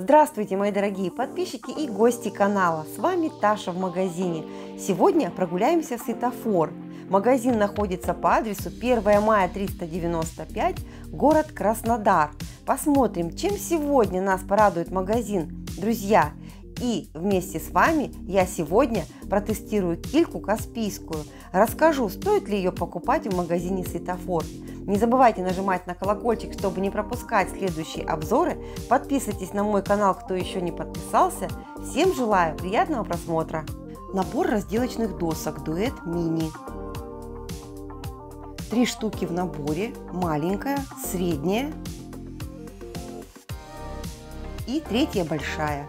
Здравствуйте, мои дорогие подписчики и гости канала. С вами Таша в магазине. Сегодня прогуляемся в светофор. Магазин находится по адресу 1 мая 395, город Краснодар. Посмотрим, чем сегодня нас порадует магазин. Друзья, и вместе с вами я сегодня протестирую кильку Каспийскую. Расскажу, стоит ли ее покупать в магазине Светофор. Не забывайте нажимать на колокольчик, чтобы не пропускать следующие обзоры. Подписывайтесь на мой канал, кто еще не подписался. Всем желаю приятного просмотра. Набор разделочных досок Дуэт Мини. Три штуки в наборе. Маленькая, средняя и третья большая.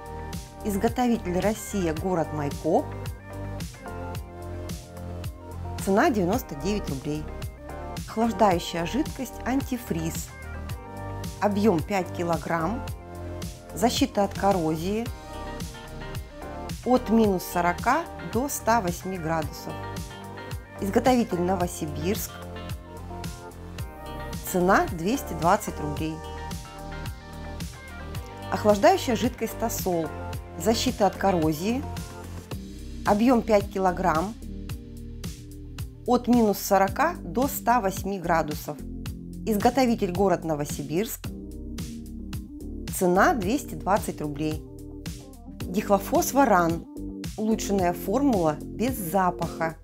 Изготовитель Россия, город Майкоп. Цена 99 рублей. Охлаждающая жидкость антифриз. Объем 5 килограмм. Защита от коррозии. От минус 40 до 108 градусов. Изготовитель Новосибирск. Цена 220 рублей. Охлаждающая жидкость Тосол защита от коррозии, объем 5 килограмм, от минус 40 до 108 градусов. Изготовитель город Новосибирск. Цена 220 рублей. Дихлофос варан. Улучшенная формула без запаха.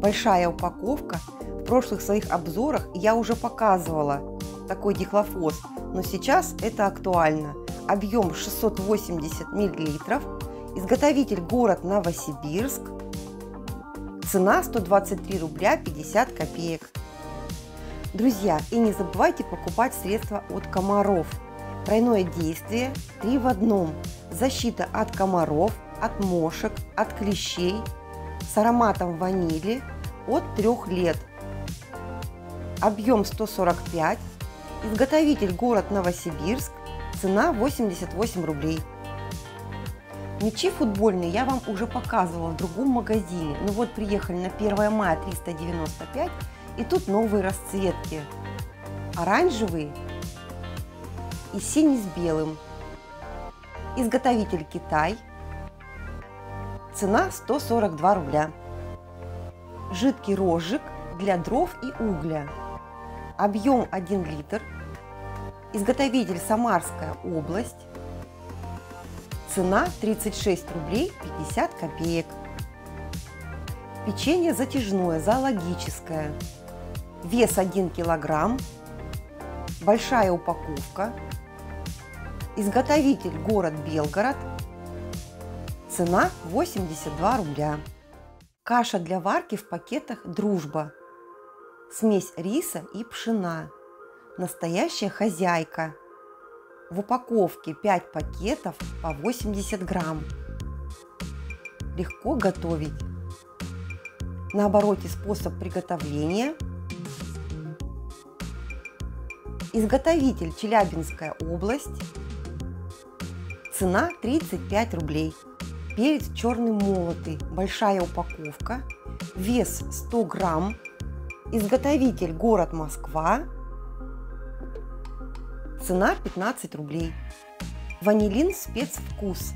Большая упаковка. В прошлых своих обзорах я уже показывала такой дихлофос, но сейчас это актуально объем 680 миллилитров, изготовитель город Новосибирск, цена 123 рубля 50 копеек. Друзья, и не забывайте покупать средства от комаров. Тройное действие 3 в одном. Защита от комаров, от мошек, от клещей с ароматом ванили от 3 лет. Объем 145. Изготовитель город Новосибирск. Цена 88 рублей. Мечи футбольные я вам уже показывала в другом магазине. Ну вот приехали на 1 мая 395 и тут новые расцветки. Оранжевый и синий с белым. Изготовитель Китай. Цена 142 рубля. Жидкий розжиг для дров и угля. Объем 1 литр. Изготовитель Самарская область. Цена 36 рублей 50 копеек. Печенье затяжное, зоологическое. Вес 1 килограмм. Большая упаковка. Изготовитель город Белгород. Цена 82 рубля. Каша для варки в пакетах «Дружба». Смесь риса и пшена. Настоящая хозяйка. В упаковке 5 пакетов по 80 грамм. Легко готовить. На обороте способ приготовления. Изготовитель Челябинская область. Цена 35 рублей. Перец черный молотый, большая упаковка. Вес 100 грамм. Изготовитель город Москва. Цена 15 рублей. Ванилин спецвкус.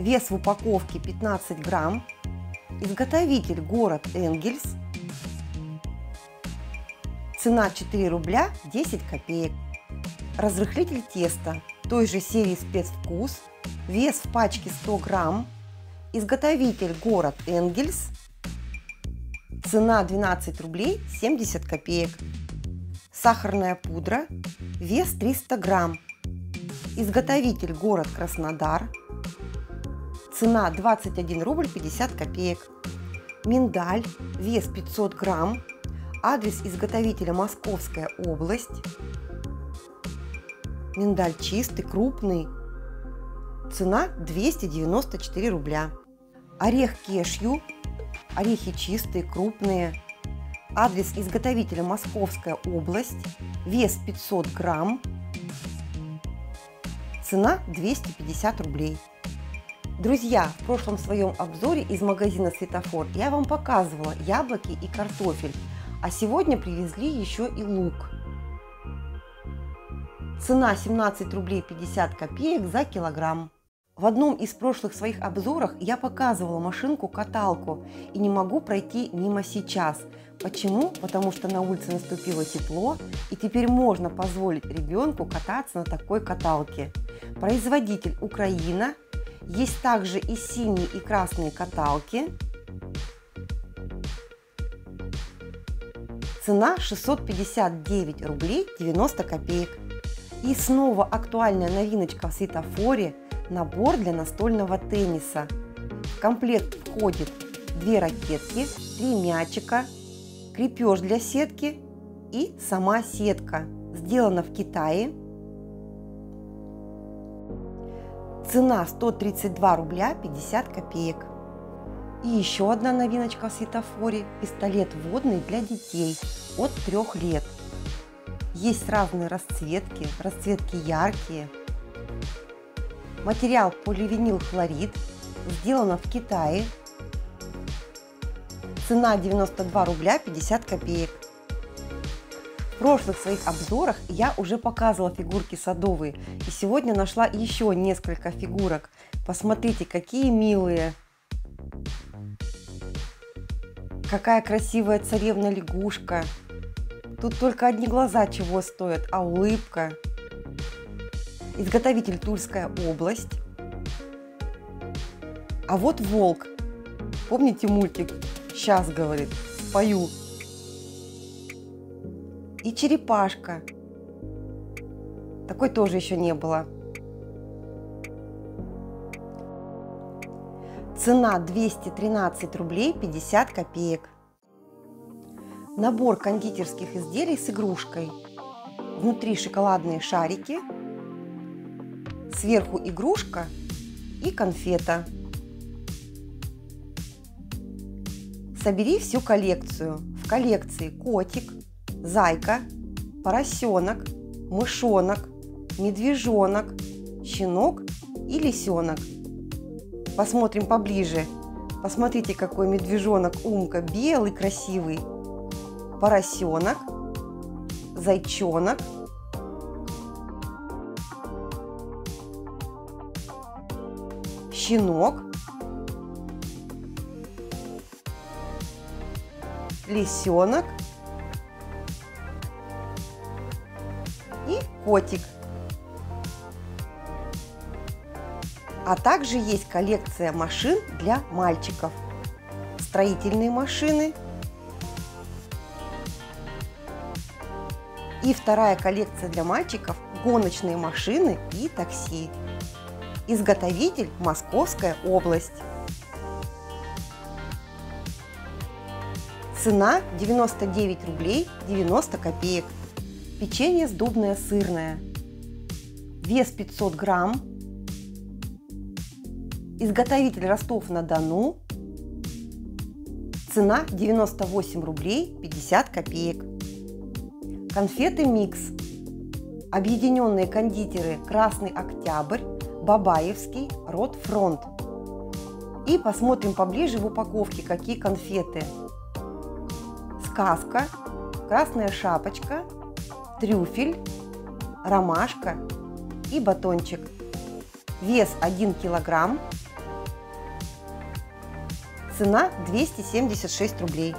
Вес в упаковке 15 грамм. Изготовитель город Энгельс. Цена 4 рубля 10 копеек. Разрыхлитель теста той же серии спецвкус. Вес в пачке 100 грамм. Изготовитель город Энгельс. Цена 12 рублей 70 копеек. Сахарная пудра, вес 300 грамм. Изготовитель город Краснодар. Цена 21 рубль 50 копеек. Миндаль, вес 500 грамм. Адрес изготовителя Московская область. Миндаль чистый, крупный. Цена 294 рубля. Орех кешью. Орехи чистые, крупные. Адрес изготовителя Московская область. Вес 500 грамм. Цена 250 рублей. Друзья, в прошлом своем обзоре из магазина Светофор я вам показывала яблоки и картофель, а сегодня привезли еще и лук. Цена 17 рублей 50 копеек за килограмм. В одном из прошлых своих обзорах я показывала машинку-каталку и не могу пройти мимо сейчас. Почему? Потому что на улице наступило тепло и теперь можно позволить ребенку кататься на такой каталке. Производитель Украина. Есть также и синие и красные каталки. Цена 659 рублей 90 копеек. И снова актуальная новиночка в светофоре – набор для настольного тенниса. В комплект входит две ракетки, три мячика, крепеж для сетки и сама сетка. Сделана в Китае. Цена 132 рубля 50 копеек. И еще одна новиночка в светофоре – пистолет водный для детей от 3 лет. Есть разные расцветки, расцветки яркие – Материал поливинил хлорид, сделано в Китае. Цена 92 рубля 50 копеек. В прошлых своих обзорах я уже показывала фигурки садовые. И сегодня нашла еще несколько фигурок. Посмотрите, какие милые. Какая красивая царевна лягушка. Тут только одни глаза чего стоят, а улыбка – изготовитель Тульская область. А вот волк. Помните мультик? Сейчас, говорит, спою. И черепашка. Такой тоже еще не было. Цена 213 рублей 50 копеек. Набор кондитерских изделий с игрушкой. Внутри шоколадные шарики – Сверху игрушка и конфета. Собери всю коллекцию. В коллекции котик, зайка, поросенок, мышонок, медвежонок, щенок и лисенок. Посмотрим поближе. Посмотрите, какой медвежонок умка, белый, красивый. Поросенок, зайчонок – щенок, лисенок и котик. А также есть коллекция машин для мальчиков. Строительные машины. И вторая коллекция для мальчиков – гоночные машины и такси. Изготовитель Московская область. Цена 99 рублей 90 копеек. Печенье сдобное сырное. Вес 500 грамм. Изготовитель Ростов-на-Дону. Цена 98 рублей 50 копеек. Конфеты Микс. Объединенные кондитеры Красный Октябрь Бабаевский, род фронт. И посмотрим поближе в упаковке, какие конфеты. Сказка, красная шапочка, трюфель, ромашка и батончик. Вес 1 килограмм. Цена 276 рублей.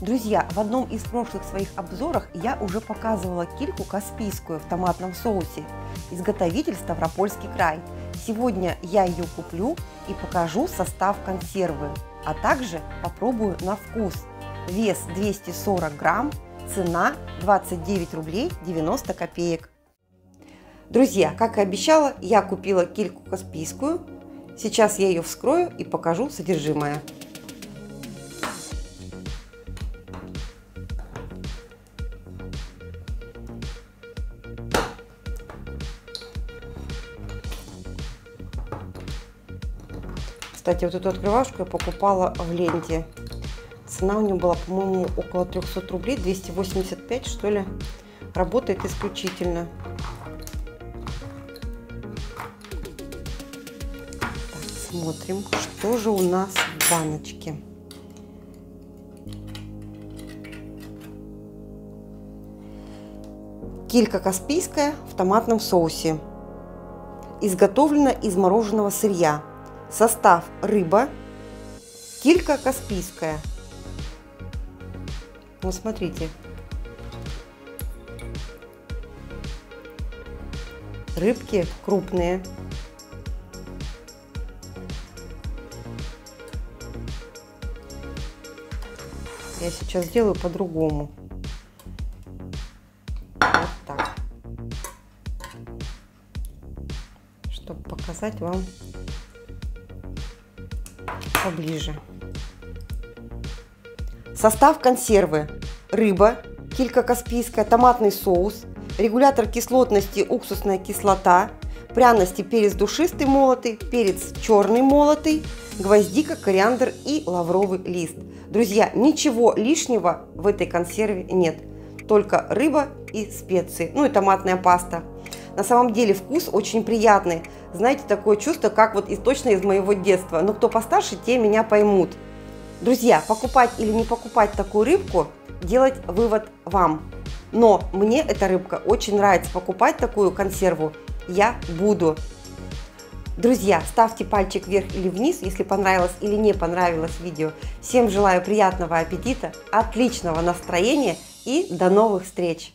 Друзья, в одном из прошлых своих обзорах я уже показывала кильку каспийскую в томатном соусе. Изготовитель Ставропольский край. Сегодня я ее куплю и покажу состав консервы, а также попробую на вкус. Вес 240 грамм, цена 29 рублей 90 копеек. Друзья, как и обещала, я купила кильку каспийскую. Сейчас я ее вскрою и покажу содержимое. Кстати, вот эту открывашку я покупала в ленте. Цена у нее была, по-моему, около 300 рублей, 285 что ли. Работает исключительно. Так, смотрим, что же у нас в баночке. Килька каспийская в томатном соусе. Изготовлена из мороженого сырья. Состав рыба, килька каспийская. Вот смотрите. Рыбки крупные. Я сейчас сделаю по-другому. Вот так. Чтобы показать вам поближе. Состав консервы. Рыба, килька каспийская, томатный соус, регулятор кислотности уксусная кислота, пряности перец душистый молотый, перец черный молотый, гвоздика, кориандр и лавровый лист. Друзья, ничего лишнего в этой консерве нет. Только рыба и специи, ну и томатная паста. На самом деле вкус очень приятный. Знаете, такое чувство, как вот из, точно из моего детства. Но кто постарше, те меня поймут. Друзья, покупать или не покупать такую рыбку, делать вывод вам. Но мне эта рыбка очень нравится. Покупать такую консерву я буду. Друзья, ставьте пальчик вверх или вниз, если понравилось или не понравилось видео. Всем желаю приятного аппетита, отличного настроения и до новых встреч!